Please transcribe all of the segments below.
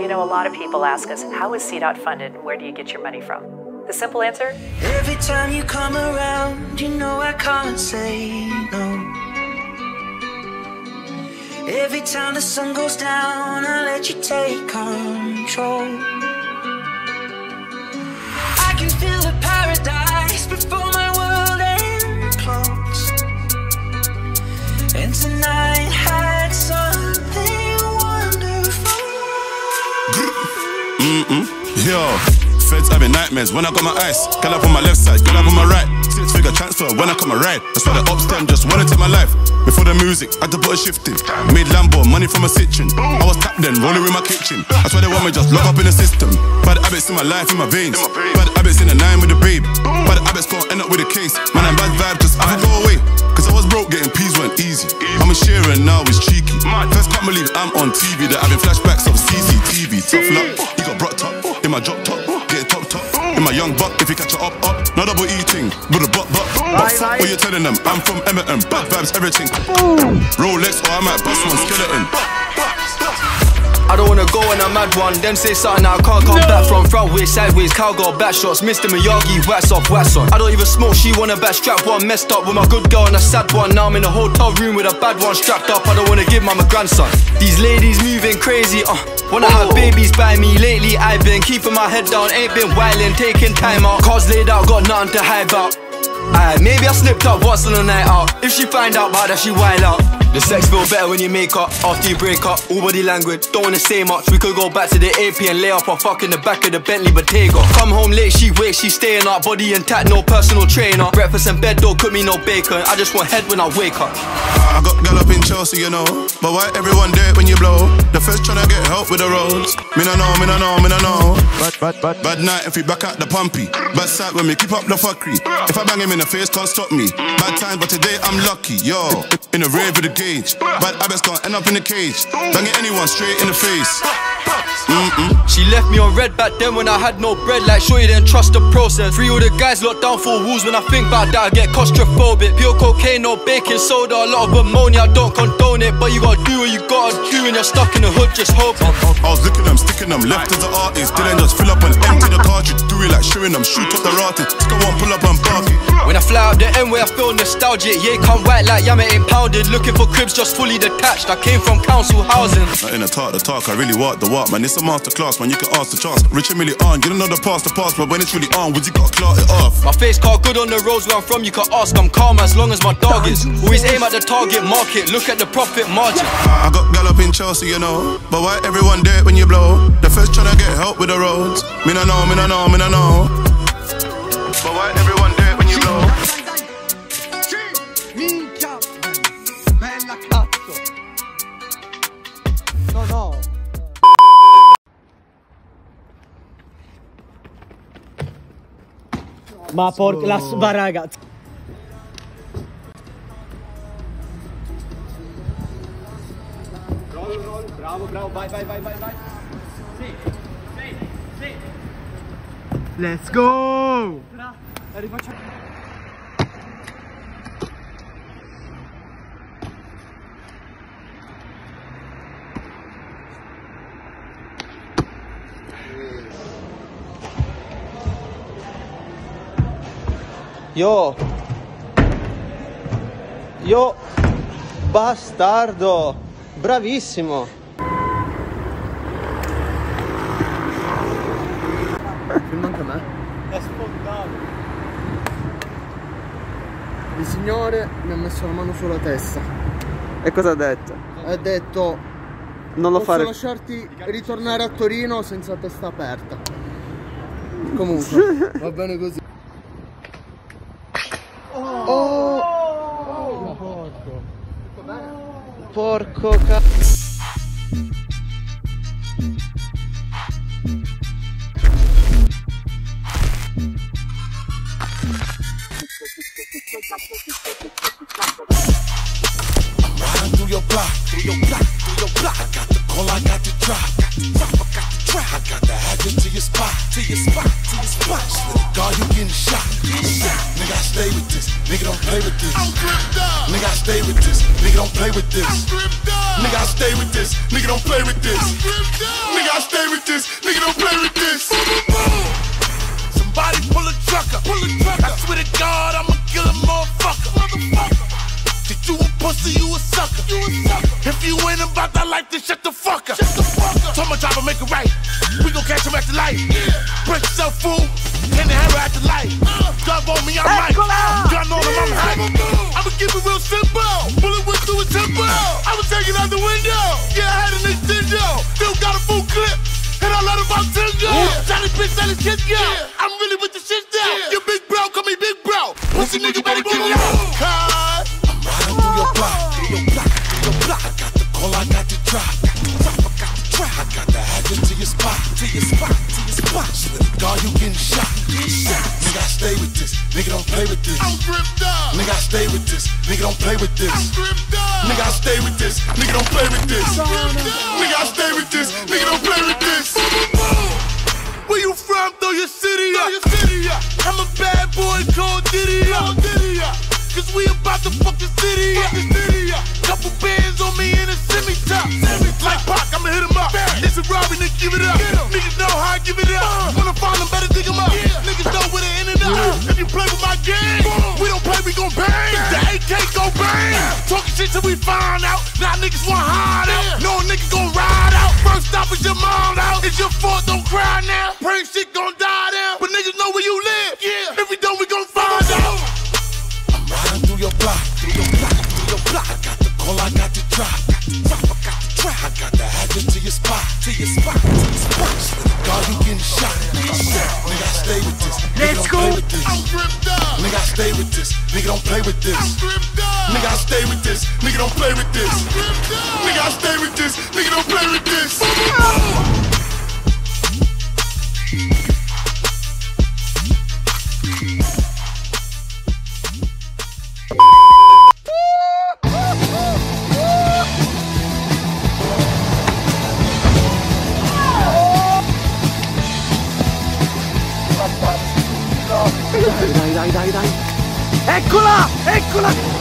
You know, a lot of people ask us, how is CDOT funded and where do you get your money from? The simple answer Every time you come around, you know I can't say no. Every time the sun goes down, I let you take control. I can feel the paradise before my Yo, feds having nightmares when I got my ice. Girl up on my left side, girl up on my right. Six figure transfer when I come a ride. That's why the ops them just wanna my life. Before the music, I had to a shift in. Made Lambo, money from a kitchen. I was tapped then, rolling with my kitchen. That's why they want me just lock up in the system. Bad habits in my life, in my veins. Bad habits in the nine with the babe. Bad habits gon' end up with a case. Man, I'm bad vibe, just I go away. Cause I was broke, getting peas weren't easy. I'm a sharer and now it's cheeky. First can't believe I'm on TV. They're having flashbacks of CCTV. Tough luck, you got brought top. In my drop top, get top top. In my young buck, if you catch it up, up. No double eating, but a buck, buck. What fuck what you telling them? I'm from Emerton, bad vibes, everything. Rolex or I might bust one skeleton. I don't wanna go on a mad one, Them say something I can't come back from. Front way, sideways, cowgirl, back shots. Mr. Miyagi, wax off, wax on. I don't even smoke, she wanna back strap one. Messed up with my good girl and a sad one. Now I'm in a hotel room with a bad one strapped up. I don't wanna give my grandson. These ladies moving crazy, uh. Wanna have babies by me lately. I've been keeping my head down, ain't been wildin', taking time out. Cars laid out, got nothing to hide out. Aye, maybe I slipped up once on a night out. If she find out about that, she wild out. The sex feel better when you make up after you break up. All body language, don't wanna say much. We could go back to the AP and lay up or fuck in the back of the Bentley Bentayga. Come home late, she wakes, she staying up. Body intact, no personal trainer. Breakfast and bed, don't cook me no bacon. I just want head when I wake up. I got gal up in Chelsea, you know. But why everyone there when you blow? The first tryna help with the roads. Me no know, me no know, me no know. Bad, bad, bad. Bad night if we back at the pumpy. Bad side when me keep up the fuckery. If I bang him in the face, can't stop me. Bad time, but today I'm lucky, yo. In the rave with the gauge. Bad habits can't end up in the cage. Banging anyone straight in the face. Mm-hmm. She left me on red back then when I had no bread. Like, sure you didn't trust the process. Free all the guys locked down for walls. When I think about that, I get claustrophobic. Pure cocaine, no baking soda. A lot of ammonia, I don't condone it. But you gotta do what you gotta do, and you're stuck in the hood, just hoping. I was licking them, sticking them, left as an artist. Didn't just fill up and empty the cartridge. Do it like shooting them, shoot up the rotted. Go on, pull up and bark it. I fly up the end where I feel nostalgic, yeah, come white like yammer ain't pounded. Looking for cribs just fully detached. I came from council housing. Not in the talk, the talk, I really walk the walk, man. It's a masterclass, man. You can ask the chance. Rich and really on, you don't know the past, the past, but when it's really on, would you gotta clout it off? My face card good on the roads where I'm from, you can ask. I'm calm as long as my dog is. Always aim at the target market, look at the profit margin. I got gal up in Chelsea, you know. But why everyone there when you blow? The first tryna get help with the roads. Me no know, me no know, me no know. But why everyone Ma porca la va raga. Bravo, bravo, vai, vai, vai, vai, vai. Sì, sì, sì. Let's go! Bra, rifacciamo. Io Io Bastardo Bravissimo. Filma anche me? È spontaneo Il signore mi ha messo la mano sulla testa. E cosa ha detto? Ha detto Non lo Posso fare. lasciarti ritornare a Torino senza testa aperta. Comunque Va bene così Oh! Porco Porco cazzo don't play with this. Nigga I stay with this. Nigga don't play with this. Nigga I stay with this. Nigga don't play with this. Somebody pull a trucker. Pull a trucker. I swear to God, I'ma kill a motherfucker. Motherfucker. Did you a pussy, you a sucker. You a sucker. If you ain't about that life, then shut the fuck up. Shut the fuck up. Told my driver make it right. We gon' catch him at the light. Yeah. Break yourself fool. Hand the hammer at the light. Gun on me, I'm right. Gun on him, I'm high. I'ma keep it real simple. Bullet went through a temple. I was taking out the window. Yeah, I had an extendo. Still got a full clip. And I let him out Tinder. Johnny bitch, let his kids go. I'm really with the shit down. You big bro, call me big bro. Pussy nigga better get out. Play with this. I'm gripped up. Nigga, I stay with this. Nigga, don't play with this. Nigga, I stay with this. Nigga, don't play with this. Where you from? Throw your city up. Your city up. I'm a bad boy called Diddy up. Cause we about to fuck the city up. Couple bands on me in a semi top. Like Pac, I'ma hit him up. It's a robbery, nigga, give it up. Niggas know how I give it up. Uh. Wanna find them, better dig 'em up. Niggas know where they ended up. If you play with my game, Talking shit till we find out. Now niggas want hide out. No niggas gon' ride out. First stop is your mom out. It's your fault, don't cry now. Prank shit gon' die down. But niggas know where you live. Yeah. If we don't, we gon' find out. I'm riding through your block, through your block, through your block. I got the call, I got the drop. Drop, I got the trap. I got the address to your spot, to your spot, to your spot. God, you getting shot. Nigga, I stay with this. Let's go. I'm gripped up. Nigga, I stay with this. Nigga, don't play with this. I'm gripped up. Nigga, I stay with this. Nigga, don't play with this. I'm gripped up. Nigga, I stay with this. Nigga, don't play with this. Eccola! Eccola!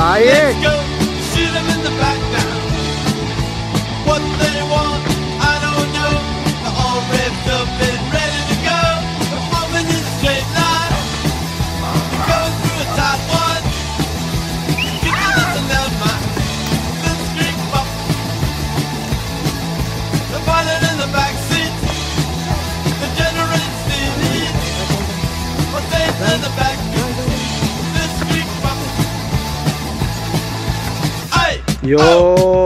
Tá aí. Let's